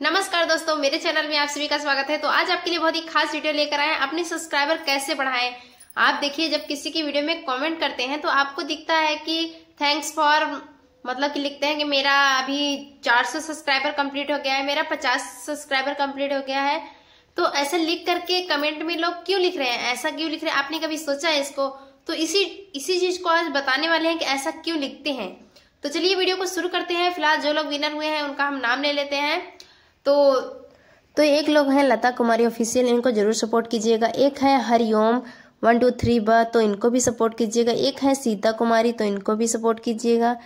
नमस्कार दोस्तों, मेरे चैनल में आप सभी का स्वागत है। तो आज आपके लिए बहुत ही खास वीडियो लेकर आए हैं। अपने सब्सक्राइबर कैसे बढ़ाएँ? आप देखिए, जब किसी की वीडियो में कमेंट करते हैं तो आपको दिखता है कि थैंक्स फॉर मतलब कि लिखते हैं कि मेरा अभी 400 सब्सक्राइबर कंप्लीट हो गया है, मेरा 50 सब्सक्राइबर कंप्लीट हो गया है। तो ऐसा लिख करके कमेंट में लोग क्यों लिख रहे हैं? ऐसा क्यों लिख रहे हैं? आपने कभी सोचा है इसको? तो इसी इसी चीज़ को आज बताने वाले हैं कि ऐसा क्यों लिखते हैं। तो चलिए वीडियो को शुरू करते हैं। फ़िलहाल जो लोग विनर हुए हैं, उनका हम नाम ले लेते हैं। तो तो एक लोग हैं, लता कुमारी ऑफिशियल इनको ज़रूर सपोर्ट कीजिएगा। एक है हरिओम वन टू थ्री ब तो इनको भी सपोर्ट कीजिएगा। एक है सीता कुमारी तो इनको भी सपोर्ट कीजिएगा।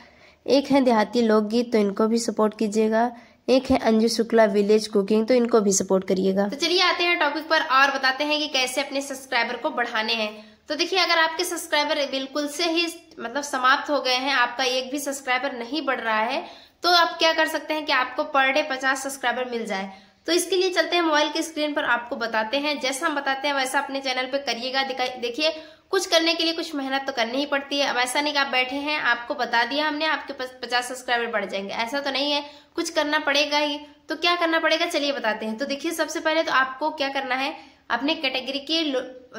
एक है देहाती लोकगीत तो इनको भी सपोर्ट कीजिएगा। एक है अंजू शुक्ला विलेज कुकिंग तो इनको भी सपोर्ट करिएगा। तो चलिए आते हैं टॉपिक पर और बताते हैं कि कैसे अपने सब्सक्राइबर को बढ़ाने हैं। तो देखिए, अगर आपके सब्सक्राइबर बिल्कुल से ही मतलब समाप्त हो गए हैं, आपका एक भी सब्सक्राइबर नहीं बढ़ रहा है तो आप क्या कर सकते हैं कि आपको पर डे पचास सब्सक्राइबर मिल जाए। तो इसके लिए चलते हैं मोबाइल की स्क्रीन पर, आपको बताते हैं। जैसा हम बताते हैं, वैसा अपने चैनल पे करिएगा। देखिए, कुछ करने के लिए कुछ मेहनत तो करनी ही पड़ती है। अब ऐसा नहीं कि आप बैठे हैं, आपको बता दिया हमने, आपके पचास सब्सक्राइबर बढ़ जाएँगे। ऐसा तो नहीं है। कुछ करना पड़ेगा ही। तो क्या करना पड़ेगा? चलिए बताते हैं। तो देखिए, सबसे पहले तो आपको क्या करना है? अपने कैटेगरी के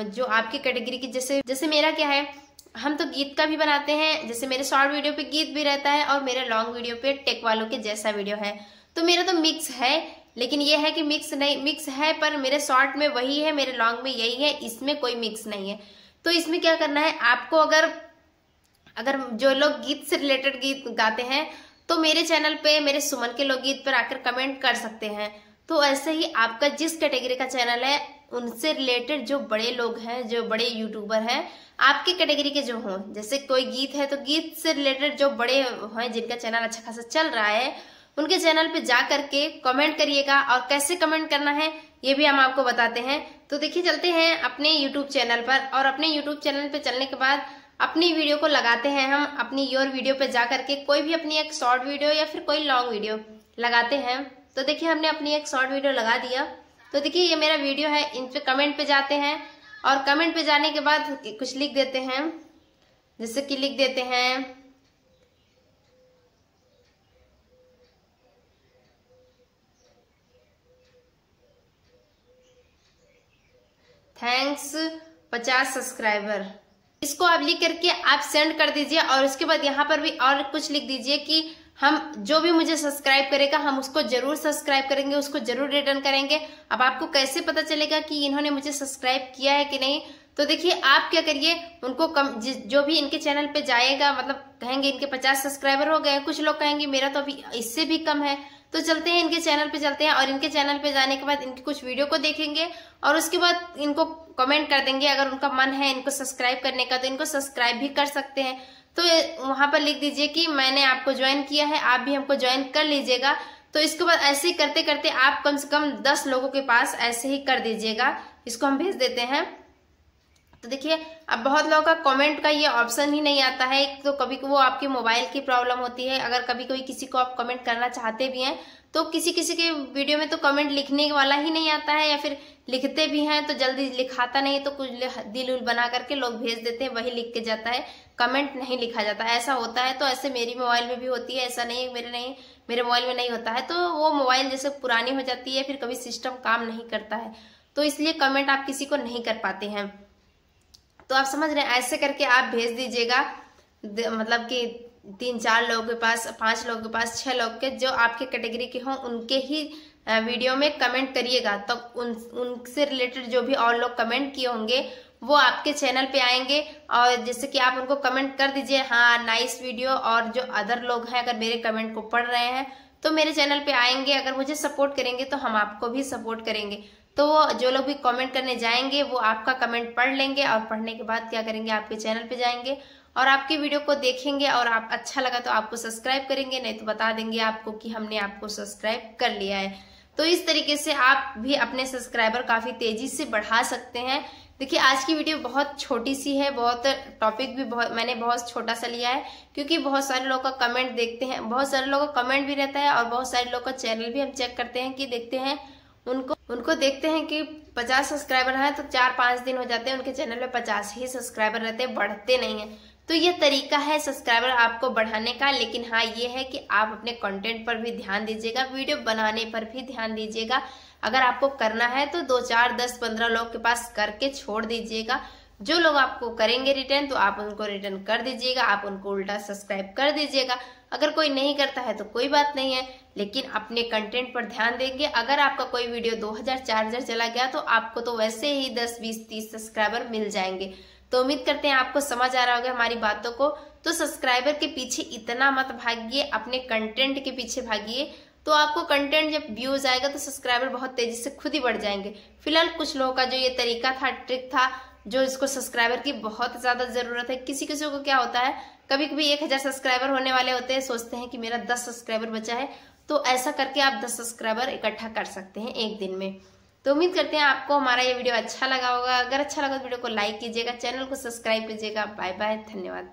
जो आपकी कैटेगरी की जैसे जैसे मेरा क्या है हम तो गीत का भी बनाते हैं, जैसे मेरे शॉर्ट वीडियो पे गीत भी रहता है और मेरे लॉन्ग वीडियो पे टेक वालों के जैसा वीडियो है। तो मेरा तो मिक्स है, लेकिन ये है कि मिक्स नहीं मिक्स है, पर मेरे शॉर्ट में वही है, मेरे लॉन्ग में यही है, इसमें कोई मिक्स नहीं है। तो इसमें क्या करना है, आपको अगर अगर जो लोग गीत से रिलेटेड गीत गाते हैं तो मेरे चैनल पे, मेरे सुमन के लोग गीत पर आकर कमेंट कर सकते हैं। तो ऐसे ही आपका जिस कैटेगरी का चैनल है उनसे रिलेटेड जो बड़े लोग हैं, जो बड़े यूट्यूबर हैं, आपकी कैटेगरी के जो हों, जैसे कोई गीत है तो गीत से रिलेटेड जो बड़े हैं, जिनका चैनल अच्छा खासा चल रहा है, उनके चैनल पे जा करके कमेंट करिएगा और कैसे कमेंट करना है, ये भी हम आपको बताते हैं। तो देखिए, चलते हैं अपने यूट्यूब चैनल पर और अपने यूट्यूब चैनल पे चलने के बाद अपनी वीडियो को लगाते हैं हम, अपनी योर वीडियो पे जा करके कोई भी अपनी एक शॉर्ट वीडियो या फिर कोई लॉन्ग वीडियो लगाते हैं। तो देखिए, हमने अपनी एक शॉर्ट वीडियो लगा दिया। तो देखिए, ये मेरा वीडियो है, इन पे कमेंट पे जाते हैं। और कमेंट पे जाने के बाद कुछ लिख देते हैं। जैसे कि लिख देते हैं थैंक्स पचास सब्सक्राइबर इसको आप लिख करके आप सेंड कर दीजिए, और उसके बाद यहाँ पर भी और कुछ लिख दीजिए कि हम जो भी मुझे सब्सक्राइब करेगा, हम उसको ज़रूर सब्सक्राइब करेंगे, उसको ज़रूर रिटर्न करेंगे। अब आपको कैसे पता चलेगा कि इन्होंने मुझे सब्सक्राइब किया है कि नहीं? तो देखिए, आप क्या करिए, उनको कम जो भी इनके चैनल पे जाएगा मतलब कहेंगे इनके पचास सब्सक्राइबर हो गए, कुछ लोग कहेंगे मेरा तो अभी, इससे भी कम है। तो चलते हैं इनके चैनल पे, चलते हैं, और इनके चैनल पे जाने के बाद इनकी कुछ वीडियो को देखेंगे, और उसके बाद इनको कमेंट कर देंगे। अगर उनका मन है इनको सब्सक्राइब करने का तो इनको सब्सक्राइब भी कर सकते हैं। तो वहाँ पर लिख दीजिए कि मैंने आपको ज्वाइन किया है, आप भी हमको ज्वाइन कर लीजिएगा। तो इसके बाद ऐसे ही करते करते आप कम से कम दस लोगों के पास ऐसे ही कर दीजिएगा। इसको हम भेज देते हैं। तो देखिए, अब बहुत लोगों का कमेंट का ये ऑप्शन ही नहीं आता है। तो कभी वो आपके मोबाइल की प्रॉब्लम होती है। अगर कभी कभी किसी को आप कमेंट करना चाहते भी हैं तो किसी किसी के वीडियो में तो कमेंट लिखने वाला ही नहीं आता है या फिर लिखते भी हैं तो जल्दी लिखाता नहीं तो कुछ दिल उल बना करके लोग भेज देते हैं, वही लिख के जाता है। कमेंट नहीं लिखा जाता। ऐसा होता है तो ऐसे मेरी मोबाइल में भी होती है, ऐसा नहीं, मेरे नहीं, मेरे मोबाइल में नहीं होता है। तो वो मोबाइल जैसे पुरानी हो जाती है, फिर कभी सिस्टम काम नहीं करता है। तो इसलिए कमेंट आप किसी को नहीं कर पाते हैं। तो आप समझ रहे हैं, ऐसे करके आप भेज दीजिएगा। मतलब कि तीन चार लोगों के पास, पाँच लोगों के पास, छह लोग के जो आपके कैटेगरी के हों, उनके ही वीडियो में कमेंट करिएगा। तो उन, उनसे रिलेटेड जो भी और लोग कमेंट किए होंगे, वो आपके चैनल पे आएँगे। और जैसे कि आप उनको कमेंट कर दीजिए हाँ नाइस वीडियो। और जो अदर लोग हैं, अगर मेरे कमेंट को पढ़ रहे हैं तो मेरे चैनल पे आएँगे। अगर मुझे सपोर्ट करेंगे तो हम आपको भी सपोर्ट करेंगे। तो जो लोग भी कमेंट करने जाएँगे, वो आपका कमेंट पढ़ लेंगे और पढ़ने के बाद क्या करेंगे, आपके चैनल पे जाएँगे और आपकी वीडियो को देखेंगे और आप अच्छा लगा तो आपको सब्सक्राइब करेंगे, नहीं तो बता देंगे आपको कि हमने आपको सब्सक्राइब कर लिया है। तो इस तरीके से आप भी अपने सब्सक्राइबर काफ़ी तेज़ी से बढ़ा सकते हैं। देखिए, आज की वीडियो बहुत छोटी सी है, बहुत टॉपिक भी बहुत, मैंने बहुत छोटा सा लिया है, क्योंकि बहुत सारे लोग का कमेंट देखते हैं, बहुत सारे लोगों का कमेंट भी रहता है और बहुत सारे लोग का चैनल भी हम चेक करते हैं कि देखते हैं उनको उनको देखते हैं कि पचास सब्सक्राइबर हैं तो चार पाँच दिन हो जाते हैं, उनके चैनल में पचास ही सब्सक्राइबर रहते हैं, बढ़ते नहीं हैं। तो ये तरीका है सब्सक्राइबर आपको बढ़ाने का, लेकिन हाँ ये है कि आप अपने कंटेंट पर भी ध्यान दीजिएगा वीडियो बनाने पर भी ध्यान दीजिएगा। अगर आपको करना है तो दो, चार, दस, पंद्रह लोग के पास करके छोड़ दीजिएगा। जो लोग आपको करेंगे रिटर्न तो आप उनको रिटर्न कर दीजिएगा, आप उनको उल्टा सब्सक्राइब कर दीजिएगा। अगर कोई नहीं करता है तो कोई बात नहीं है, लेकिन अपने कंटेंट पर ध्यान देंगे। अगर आपका कोई वीडियो 2000 4000 चला गया तो आपको तो वैसे ही 10 20 30 सब्सक्राइबर मिल जाएँगे। तो उम्मीद करते हैं आपको समझ आ रहा होगा हमारी बातों को। तो सब्सक्राइबर के पीछे इतना मत भागिए, अपने कंटेंट के पीछे भागिए। तो आपको कंटेंट जब व्यूज़ आएगा तो सब्सक्राइबर बहुत तेज़ी से खुद ही बढ़ जाएँगे। फ़िलहाल कुछ लोगों का जो ये तरीका था ट्रिक था जो इसको सब्सक्राइबर की बहुत ज़्यादा ज़रूरत है। किसी किसी को क्या होता है कभी कभी एक हज़ार सब्सक्राइबर होने वाले होते हैं, सोचते हैं कि मेरा दस सब्सक्राइबर बचा है। तो ऐसा करके आप दस सब्सक्राइबर इकट्ठा कर सकते हैं एक दिन में। तो उम्मीद करते हैं आपको हमारा ये वीडियो अच्छा लगा होगा। अगर अच्छा लगा तो वीडियो को लाइक कीजिएगा चैनल को सब्सक्राइब कीजिएगा। बाय बाय धन्यवाद।